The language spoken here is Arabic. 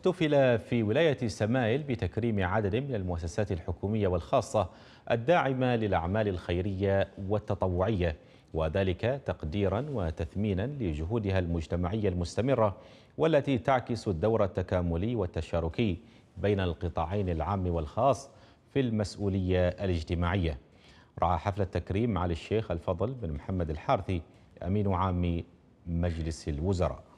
احتفل في ولاية سمايل بتكريم عدد من المؤسسات الحكومية والخاصة الداعمة للأعمال الخيرية والتطوعية وذلك تقديرا وتثمينا لجهودها المجتمعية المستمرة والتي تعكس الدور التكاملي والتشاركي بين القطاعين العام والخاص في المسؤولية الاجتماعية. رعى حفل التكريم معالي الشيخ الفضل بن محمد الحارثي أمين عام مجلس الوزراء.